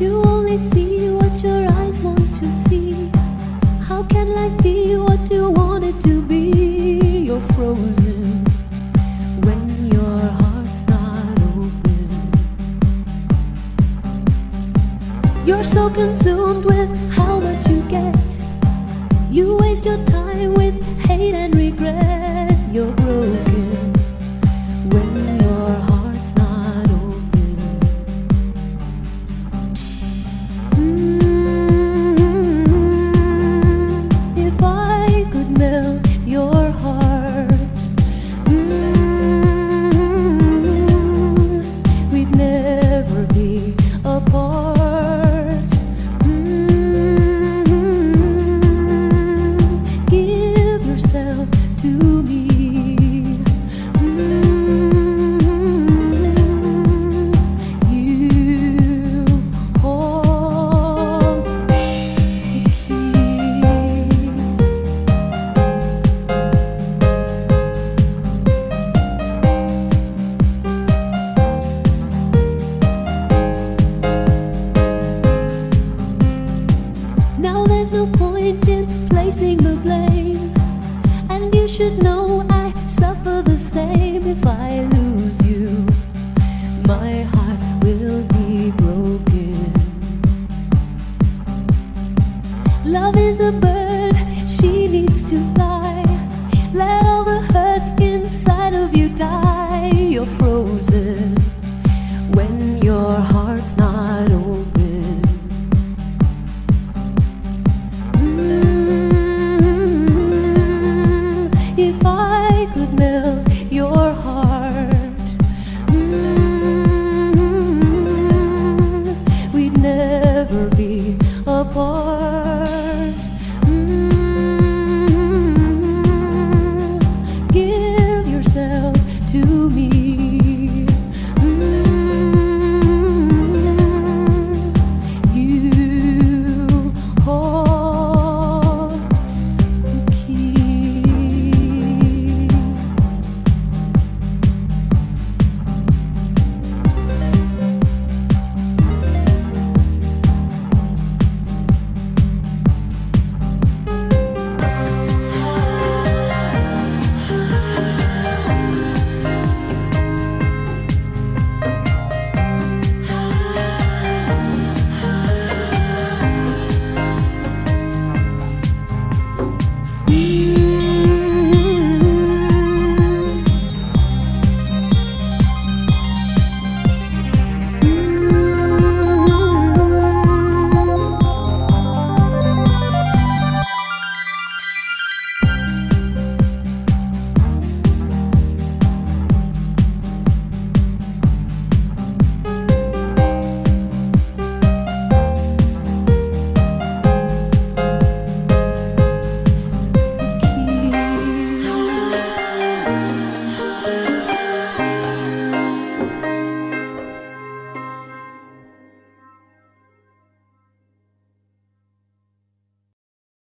You only see what your eyes want to see. How can life be what you want it to be? You're frozen when your heart's not open. You're so consumed with how much you get. You waste your time in placing the blame. And you should know I suffer the same if I lose you. My heart